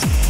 Podcast.